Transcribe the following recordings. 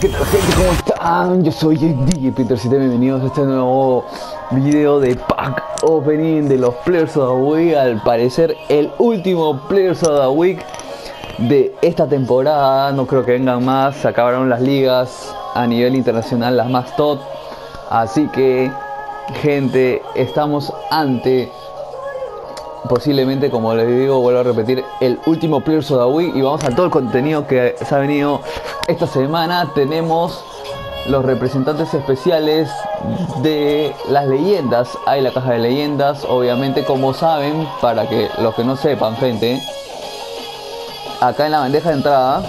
¿qué tal gente? ¿Cómo están? Yo soy el DJ Peter y bienvenidos a este nuevo video de pack opening de los Players of the Week. Al parecer el último Players of the Week de esta temporada. No creo que vengan más. Se acabaron las ligas a nivel internacional, las más top. Así que, gente, estamos ante posiblemente, como les digo, vuelvo a repetir, el último Players of the Week y vamos a todo el contenido que se ha venido esta semana. Tenemos los representantes especiales de las leyendas. Hay la caja de leyendas, obviamente, como saben, para que los que no sepan, gente, acá en la bandeja de entrada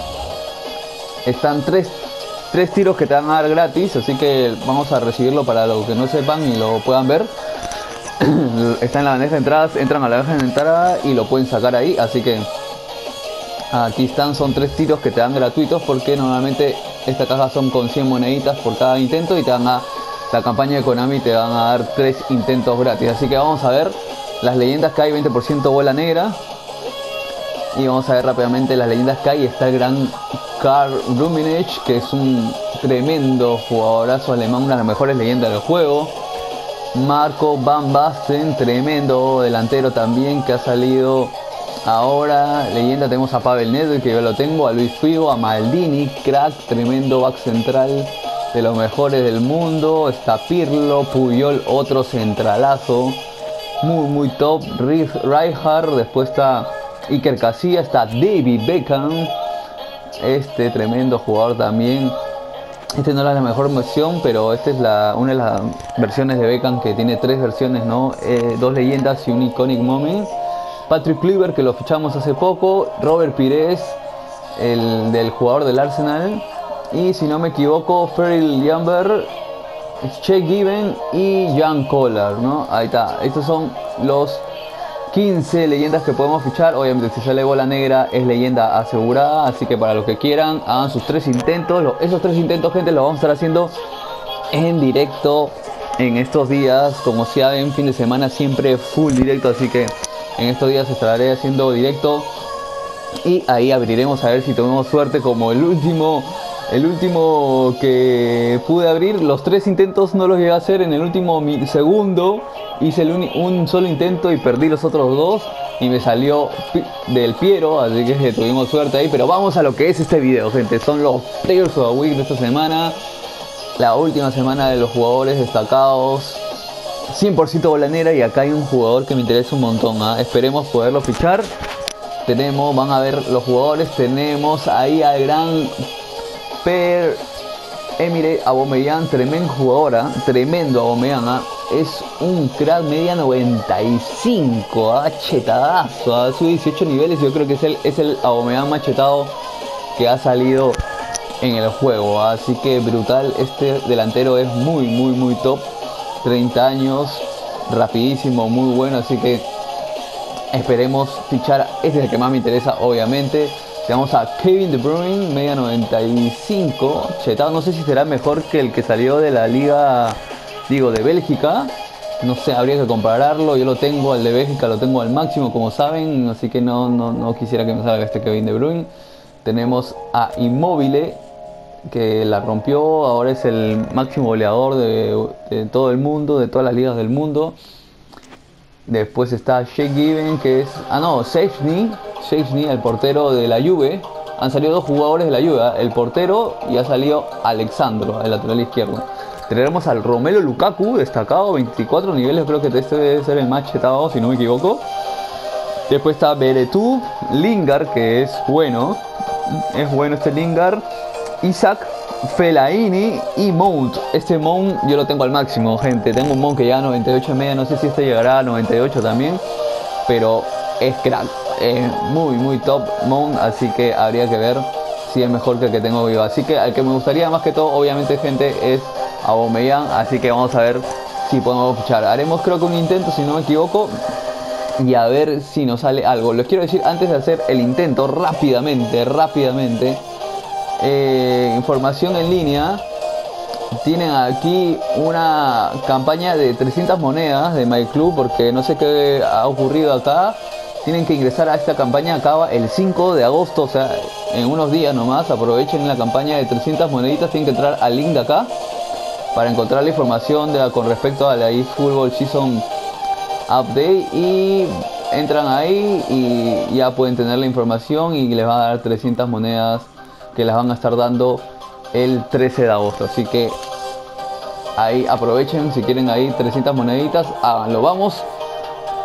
están tres, tres tiros que te van a dar gratis, así que vamos a recibirlo para los que no sepan y lo puedan ver. está en la bandeja de entradas, entran a la bandeja de entrada y lo pueden sacar ahí, así que aquí están, son tres tiros que te dan gratuitos porque normalmente esta caja son con 100 moneditas por cada intento y te dan a la campaña de Konami te van a dar tres intentos gratis, así que vamos a ver las leyendas que hay, 20% bola negra. Y vamos a ver rápidamente las leyendas que hay, está el gran Karl Ruminage que es un tremendo jugadorazo alemán, una de las mejores leyendas del juego Marco Van Basten, tremendo delantero también que ha salido ahora. Leyenda tenemos a Pavel Nedved que yo lo tengo, a Luis Figo, a Maldini, crack, tremendo back central de los mejores del mundo. Está Pirlo, Puyol, otro centralazo. Muy, muy top. Rijkaard, después está Iker Casillas, está David Beckham. Este tremendo jugador también este no es la mejor versión, pero esta es una de las versiones de Beckham que tiene tres versiones, ¿no? Eh, dos leyendas y un iconic moment. Patrick Kluivert, que lo fichamos hace poco. Robert Pires, el del jugador del Arsenal. Y si no me equivoco, Ferrell Jamber, Che Given y Jan Collar, ¿no? Ahí está. Estos son los 15 leyendas que podemos fichar. Obviamente, si sale bola negra, es leyenda asegurada. Así que para los que quieran, hagan sus tres intentos. Esos tres intentos, gente, los vamos a estar haciendo en directo en estos días. Como saben, fin de semana siempre full directo. Así que en estos días estaré haciendo directo. Y ahí abriremos a ver si tenemos suerte como el último el último que pude abrir, los tres intentos no los llegué a hacer en el último segundo. Hice un solo intento y perdí los otros dos. Y me salió del Piero, así que tuvimos suerte ahí. Pero vamos a lo que es este video, gente. Son los Players of the Week de esta semana. La última semana de los jugadores destacados. 100% bolanera y acá hay un jugador que me interesa un montón. ¿ah? Esperemos poderlo fichar. Tenemos, van a ver los jugadores. Tenemos ahí al gran Per Emire Aubameyang, tremendo jugadora, tremendo Aubameyang, ¿ah? es un crack media 95, ¿ah? chetadazo, a ¿ah? su 18 niveles, yo creo que es el, es el Aubameyang machetado que ha salido en el juego, así que brutal, este delantero es muy muy muy top, 30 años, rapidísimo, muy bueno, así que esperemos fichar, este es el que más me interesa obviamente, tenemos a Kevin De Bruyne, media 95. Chetado, no sé si será mejor que el que salió de la liga, digo, de Bélgica. No sé, habría que compararlo. Yo lo tengo, al de Bélgica lo tengo al máximo, como saben. Así que no, no, quisiera que me salga este Kevin De Bruyne. Tenemos a Immobile, que la rompió. Ahora es el máximo goleador de, todo el mundo, de todas las ligas del mundo. Después está Shea Given, que es. Ah, no, Safety Chesney, el portero de la Juve. Han salido dos jugadores de la Juve, ¿eh? el portero y ha salido Alexandro, el lateral izquierdo. Tenemos al Romelo Lukaku, destacado, 24 niveles, creo que este debe ser el más chetado, si no me equivoco. Después está Beretú, Lingard, que es bueno, es bueno este Lingard. Isaac, Felaini y Mount. Este Mount yo lo tengo al máximo, gente. Tengo un Mount que llega a 98 y media, no sé si este llegará a 98 también, pero es crack muy, muy top mount, así que habría que ver si es mejor que el que tengo yo. Así que al que me gustaría más que todo, obviamente, gente, es a Bomellán, así que vamos a ver si podemos fichar. Haremos creo que un intento, si no me equivoco, y a ver si nos sale algo. Les quiero decir, antes de hacer el intento, rápidamente, rápidamente, eh, información en línea. Tienen aquí una campaña de 300 monedas de My Club porque no sé qué ha ocurrido acá tienen que ingresar a esta campaña, acaba el 5 de agosto, o sea, en unos días nomás, aprovechen la campaña de 300 moneditas, tienen que entrar al link de acá para encontrar la información de, con respecto a la eFootball Season Update y entran ahí y ya pueden tener la información y les va a dar 300 monedas que las van a estar dando el 13 de agosto. Así que ahí aprovechen si quieren ahí 300 moneditas, háganlo. Vamos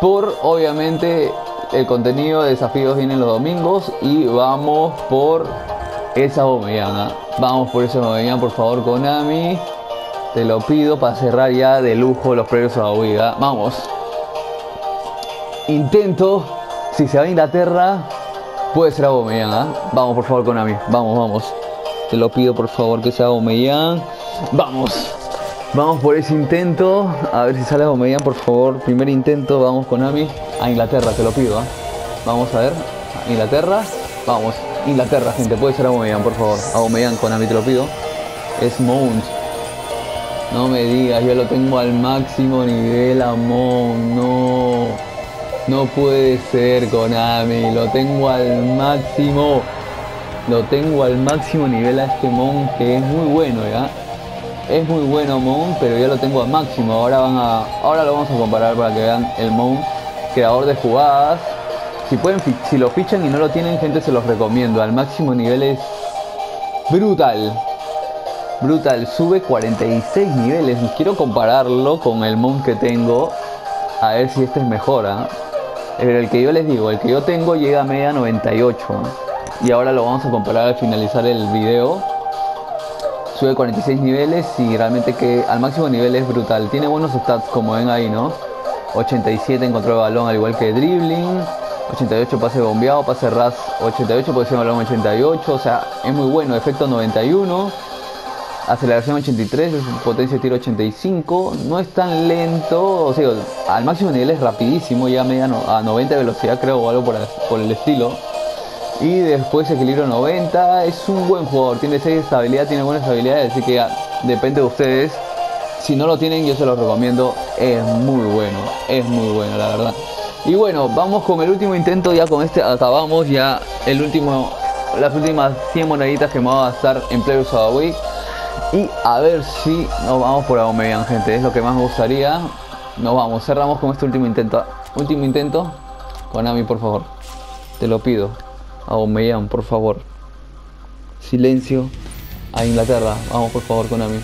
por obviamente el contenido de desafíos vienen los domingos y vamos por esa bomellana. Vamos por esa bomellana, por favor, Konami. Te lo pido para cerrar ya de lujo los premios a la Vamos. Intento, si se va a Inglaterra, puede ser Aubameyang, ¿eh? Vamos, por favor, Konami. Vamos, vamos. Te lo pido, por favor, que sea Aubameyang. Vamos. Vamos por ese intento. A ver si sale Aubameyang, por favor. Primer intento. Vamos, Konami. A Inglaterra, te lo pido, ¿eh? Vamos a ver. Inglaterra. Vamos. Inglaterra, gente. Puede ser Aubameyang, por favor. Aubameyang, Konami, te lo pido. Es Mount. No me digas, yo lo tengo al máximo nivel, Amon. No. No puede ser, Konami. Lo tengo al máximo. Lo tengo al máximo nivel a este Mon, que es muy bueno, ¿ya? Es muy bueno Mon, pero ya lo tengo al máximo. Ahora van a. Ahora lo vamos a comparar para que vean el Mon, creador de jugadas. Si pueden si lo fichan y no lo tienen, gente se los recomiendo. Al máximo nivel es brutal. Brutal, sube 46 niveles. Quiero compararlo con el Mon que tengo. A ver si este es mejor, ¿ah? El que yo les digo, el que yo tengo llega a media 98. Y ahora lo vamos a comparar al finalizar el video. Sube 46 niveles y realmente que al máximo nivel es brutal. Tiene buenos stats como ven ahí, ¿no? 87 en control de balón al igual que dribbling. 88 pase bombeado, pase ras 88, posición balón 88. O sea, es muy bueno. Efecto 91 aceleración 83, potencia de tiro 85, no es tan lento, o sea, al máximo nivel es rapidísimo, ya media a 90 velocidad creo o algo por, el estilo. Y después equilibrio 90, es un buen jugador, tiene 6 estabilidad, tiene buenas habilidades, así que depende de ustedes. Si no lo tienen, yo se los recomiendo, es muy bueno, es muy bueno, la verdad. Y bueno, vamos con el último intento, ya con este acabamos ya el último, las últimas 100 moneditas que me va a gastar en Players Week. Y a ver si nos vamos por Aubameyang, gente. Es lo que más me gustaría. Nos vamos, cerramos con este último intento. Último intento. Konami, por favor. Te lo pido. Aubameyang, por favor. Silencio. A Inglaterra. Vamos, por favor, Konami.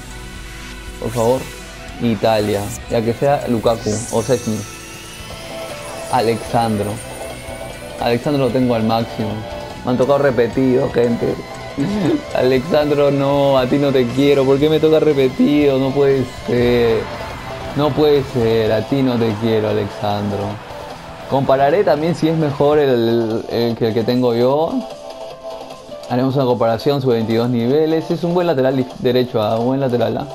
Por favor. Italia. Ya que sea Lukaku o Sesni. Alexandro. Alexandro lo tengo al máximo. Me han tocado repetido, gente. Alexandro, no, a ti no te quiero. ¿Por qué me toca repetido? No puede ser. No puede ser, a ti no te quiero, Alexandro. Compararé también si es mejor el, que el que tengo yo. Haremos una comparación, sobre 22 niveles. Es un buen lateral derecho, ¿ah? un buen lateral. ¿ah?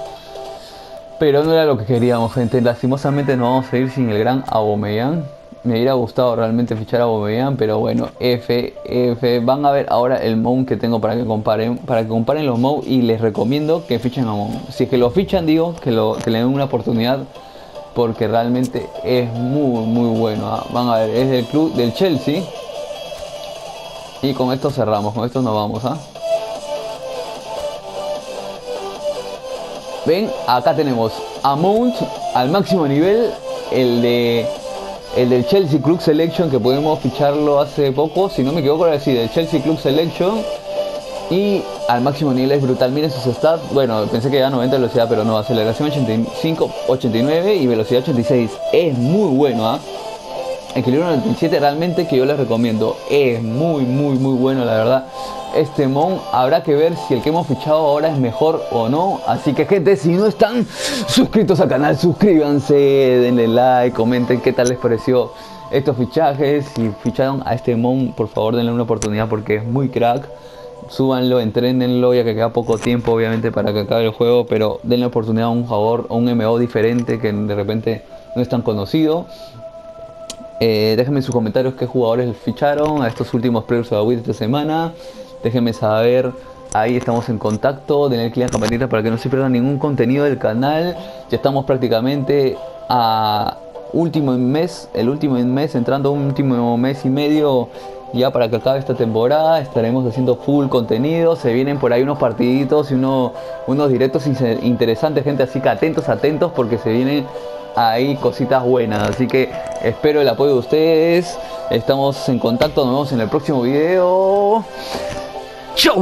Pero no era lo que queríamos, gente. Lastimosamente nos vamos a ir sin el gran Aubameyang me hubiera gustado realmente fichar a Bobellán, pero bueno, F, F, van a ver ahora el Mount que tengo para que comparen, para que comparen los Mou y les recomiendo que fichen a Mount. Si es que lo fichan, digo, que le den una oportunidad porque realmente es muy, muy bueno. ¿ah? Van a ver, es del club del Chelsea. Y con esto cerramos, con esto nos vamos, ¿ah? Ven, acá tenemos a Mount al máximo nivel, el de el del Chelsea Club Selection que pudimos ficharlo hace poco, si no me equivoco era así, del Chelsea Club Selection. Y al máximo nivel es brutal, miren sus stats, bueno, pensé que era 90 velocidad, pero no, aceleración 85, 89 y velocidad 86, es muy bueno, ¿ah? Equilibrio 97 realmente que yo les recomiendo, es muy muy muy bueno la verdad este Mon. Habrá que ver si el que hemos fichado ahora es mejor o no. Así que gente, si no están suscritos al canal, suscríbanse, denle like, comenten qué tal les pareció estos fichajes. Si ficharon a este Mon, por favor denle una oportunidad porque es muy crack. Súbanlo, entrenenlo, ya que queda poco tiempo obviamente para que acabe el juego, pero denle oportunidad a un jugador, a un MO diferente que de repente no es tan conocido. Eh, déjenme en sus comentarios qué jugadores ficharon a estos últimos la de esta semana. Déjenme saber. Ahí estamos en contacto. Denle clic a la campanita para que no se pierdan ningún contenido del canal. Ya estamos prácticamente a último mes, el último mes, entrando un último mes y medio ya para que acabe esta temporada. Estaremos haciendo full contenido. Se vienen por ahí unos partiditos y uno, unos directos interesantes, gente. Así que atentos, atentos, porque se vienen ahí cositas buenas. Así que espero el apoyo de ustedes. Estamos en contacto. Nos vemos en el próximo video. 叫